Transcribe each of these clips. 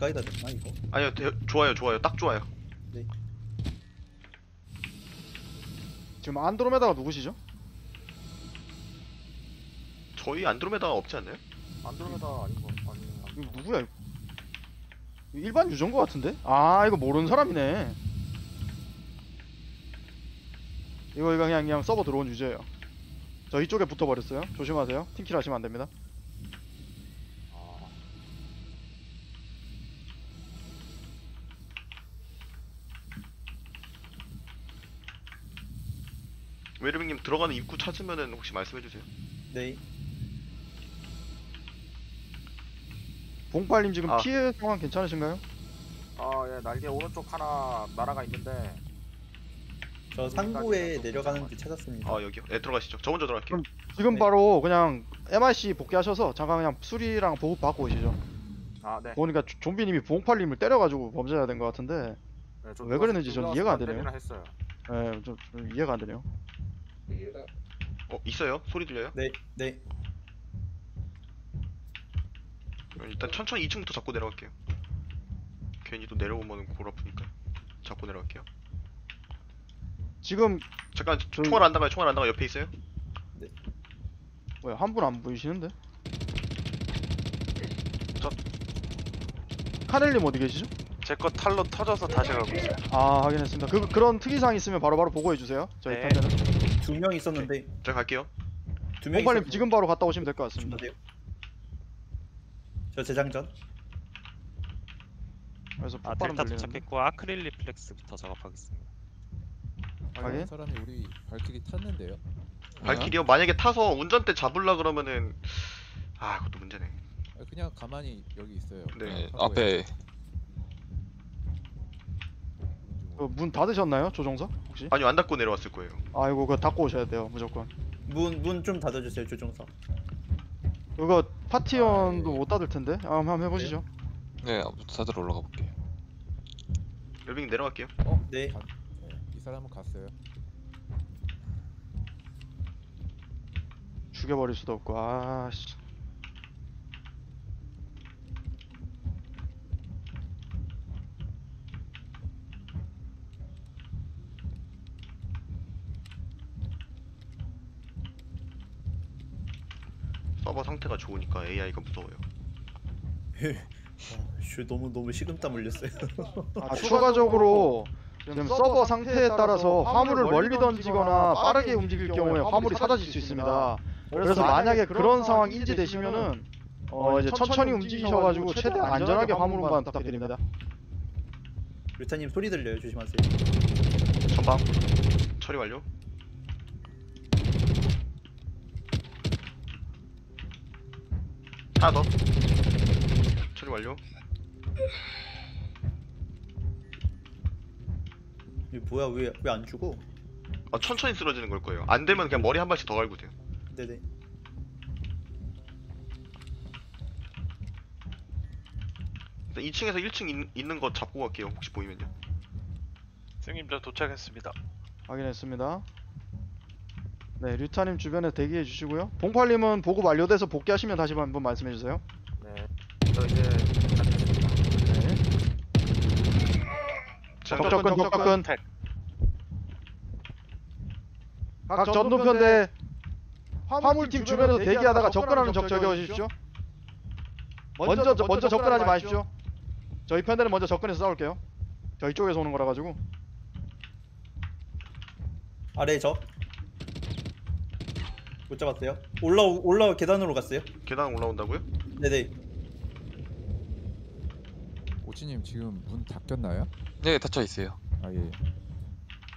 가까이다 됐나 이거? 아니요 대, 좋아요 좋아요 딱 좋아요 지금 안드로메다가 누구시죠? 저희 안드로메다 없지 않나요? 안드로메다 아닌 거 아니 아니 이거 누구야? 이거? 이거 일반 유저인 것 같은데? 아 이거 모르는 사람이네. 이거 이거 그냥 그냥 서버 들어온 유저예요. 저 이쪽에 붙어버렸어요. 조심하세요. 팀킬 하시면 안 됩니다. 웨르빙님 들어가는 입구 찾으면은 혹시 말씀해주세요 네. 봉팔님 지금 아. 피해 상황 괜찮으신가요? 아, 예, 날개 오른쪽 하나 날아가 있는데 저 상부에 내려가는 길 찾았습니다. 아 여기요 네 들어가시죠 저 먼저 들어갈게요 지금 네. 바로 그냥 MIC 복귀하셔서 잠깐 그냥 수리랑 보급 받고 오시죠. 아, 네. 보니까 조- 좀비님이 봉팔님을 때려가지고 범죄가 된것 같은데, 네, 저왜 그랬는지 전 이해가 안 되네요. 했어요. 예, 좀, 좀 이해가 안 되네요. 어 있어요 소리 들려요? 네, 네. 어, 일단 천천히 2층부터 잡고 내려갈게요 괜히 또 내려오면 골 아프니까 잡고 내려갈게요 지금 잠깐 저희- 총알 안 나가요 총알 안 나가 옆에 있어요 뭐야 한분 안 보이시는데? 저- 카넬님 어디 계시죠? 제 거 탈로 터져서 다시 가고 있어요. 아 확인했습니다. 그 그런 특이사항 있으면 바로바로 보고해 주세요. 저희 네. 편에는. 두 명 있었는데 제가 갈게요 두 명. 봉팔님 지금 바로 갔다 오시면 될 것 같습니다. 요저 재장전. 그래서 아 폭발음 델타 들리는데. 도착했고 아크릴 리플렉스부터 작업하겠습니다. 확인. 사람이 우리 발키리 탔는데요. 발길이요 만약에 타서 운전대 잡으려 그러면은 아 그것도 문제네 아, 그냥 가만히 여기 있어요. 네. 네. 앞에 그 문 닫으셨나요, 조종사? 혹시? 아니요 안 닫고 내려왔을 거예요 아이고 그거 닫고 오셔야 돼요, 무조건. 문 문 좀 닫아주세요 조종사. 그거 파티원도 아, 예. 못 닫을 텐데. 아, 한번 해보시죠. 네 사들 올라가 볼게요. 웨르빙님 내려갈게요 어? 네. 가- 네, 이 사람은 갔어요. 죽여버릴 수도 없고. 아씨. 서버 상태가 좋으니까 AI가 무서워요 아, 슈 너무 너무 식은땀 흘렸어요. 아, 추가적으로 지금 서버 상태에 따라서 화물을 멀리 던지거나 빠르게 움직일 경우에 화물이 사라질 수 있습니다. 그래서 만약에 그런 상황 인지되시면은 어 이제 천천히 움직이셔가지고 최대한 안전하게 화물 운반 부탁드립니다. 루타님 소리 들려요 조심하세요. 전방 처리 완료 하나 더 처리 완료 이 뭐야 왜 왜 안 죽어? 아 천천히 쓰러지는 걸 거예요 안 되면 그냥 머리 한 발씩 더 갈고 돼요 네네. 일단 2층에서 1층 있, 는거 잡고 갈게요 혹시 보이면요 승님 저 도착했습니다. 확인했습니다. 네, 류타님 주변에 대기해 주시고요. 봉팔님은 보급 완료돼서 복귀하시면 다시 한번 말씀해 주세요. 네. 저 이제. 네. 적적근 적적근. 팩. 각 전동편대 화물팀 주변에서 대기하다가 접근하는 적 저격해 주십시오. 먼저 저- 먼저 접근하지 마십시오. 저희 편대는 먼저 접근해서 싸울게요. 저희 쪽에서 오는 거라 가지고. 아래 적. 못 잡았어요. 올라 올라 계단으로 갔어요. 계단 올라온다고요? 네네. 오치님 지금 문 닫혔나요? 네 닫혀 있어요. 아 예.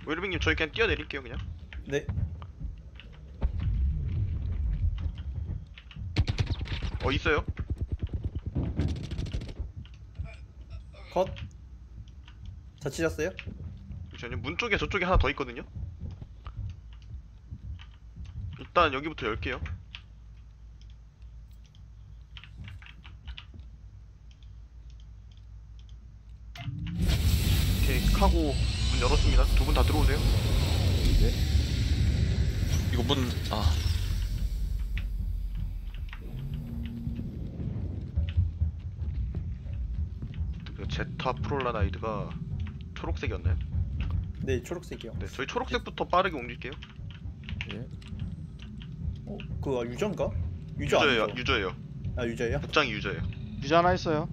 웨르빙님 저희 그냥 뛰어내릴게요 그냥 네. 어 있어요 컷. 다치셨어요? 잠시만요 문 쪽에 저쪽에 하나 더 있거든요 일단 여기부터 열게요 오케이 하고 문 열었습니다 두 분 다 들어오세요 이거 문 아. 그 제타 프롤라나이드가 초록색이었나요? 네 초록색이요. 네, 저희 초록색부터 빠르게 옮길게요. 예. 어, 그 아, 유저인가? 유저 유저예요, 아니죠? 유저예요. 아 유저예요? 복장이 유저예요. 유저 하나 있어요.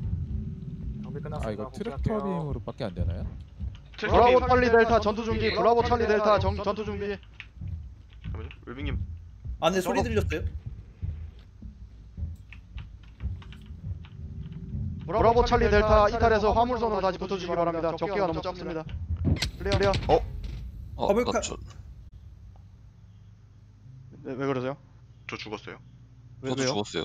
정비 끝났습니다. 아 이거 복귀할게요. 트랙터 빔으로밖에 안 되나요? Bravo Charlie Delta 전투 준비. Bravo Charlie Delta 정, 전투 준비. 잠깐만요. 웰빙님 안에 소리 들렸어요? Bravo Charlie Delta 이탈해서 화물선으로 다시 붙어주시기 바랍니다. 적기가 너무 적습니다. Clear clear. 어, 더블 나 칼- 저, 네, 왜 그러세요? 저 죽었어요. 왜, 저도 왜요? 죽었어요.